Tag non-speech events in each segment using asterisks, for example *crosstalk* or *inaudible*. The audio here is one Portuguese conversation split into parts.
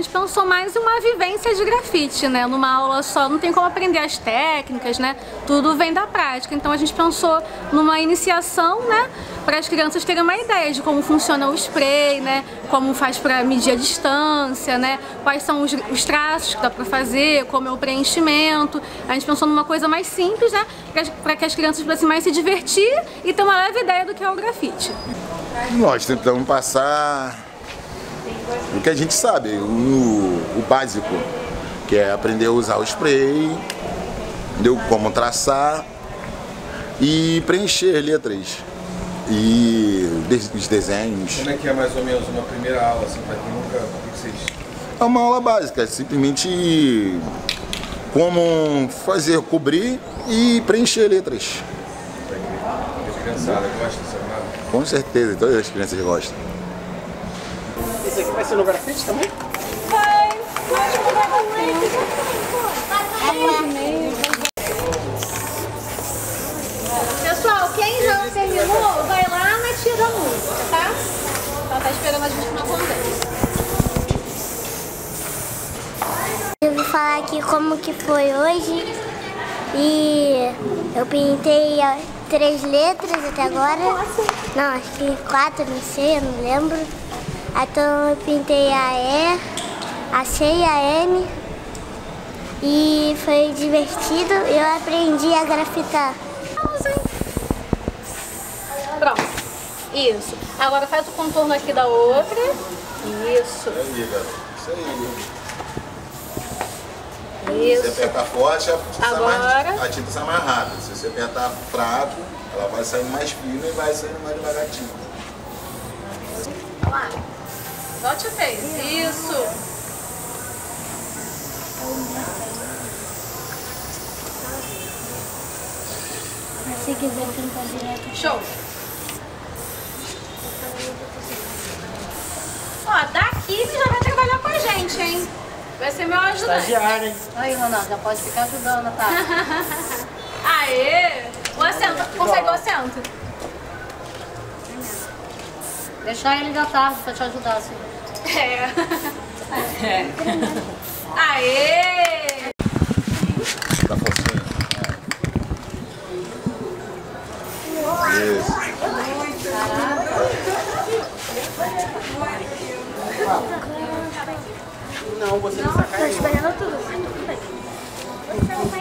gente pensou mais em uma vivência de grafite, né? Numa aula só não tem como aprender as técnicas, né? Tudo vem da prática. Então a gente pensou numa iniciação, né? Para as crianças terem uma ideia de como funciona o spray, né? Como faz para medir a distância, né? Quais são os, os traços que dá para fazer, como é o preenchimento. A gente pensou numa coisa mais simples, né? Para que as crianças pudessem mais se divertir e ter uma leve ideia do que é o grafite. Nós tentamos passar o que a gente sabe, o, o básico, que é aprender a usar o spray, deu como traçar e preencher letras e os desenhos. Como é que é mais ou menos uma primeira aula, assim, para quem nunca... O que vocês... É uma aula básica, simplesmente como fazer, cobrir e preencher letras. Dessa? Com certeza, todas as crianças gostam. Esse aqui vai ser no grafite também? Vai, acho que vai também. Pessoal, quem já terminou, vai lá na tia da música, tá? Ela tá esperando a gente na conversa. Eu vou falar aqui como que foi hoje e eu pintei três letras até agora. Não, acho que quatro, não sei, eu não lembro. Então eu pintei a E, a C e a M e foi divertido. Eu aprendi a grafitar. Pronto. Isso. Agora faz o contorno aqui da outra. Isso. Isso aí. Isso. Se apertar forte, a tinta, sai mais, Agora. a tinta sai mais rápido. Se você apertar fraco, ela vai sair mais fina e vai saindo mais devagarzinho. Olha lá. Igual te fez. Isso. Se quiser pintar direto. Show. Ó, daqui você já vai trabalhar com a gente, hein? Vai ser meu ajudante. Estagiário, hein? Aí, Ronaldo, já pode ficar ajudando, tá? *laughs* Aê! O assento. Consegue o assento? Deixar ele da tarde pra te ajudar, assim. É. Aê! Dá forcinha. É. Isso. Não, você não sacar ele. Esperando tudo, mas tudo bem.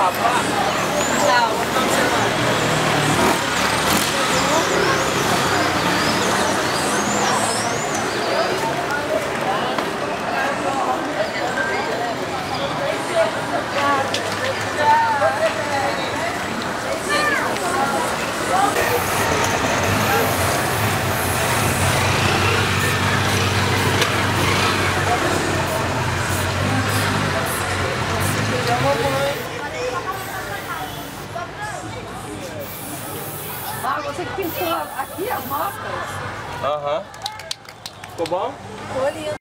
Wow. Aham. Ficou bom? Ficou lindo.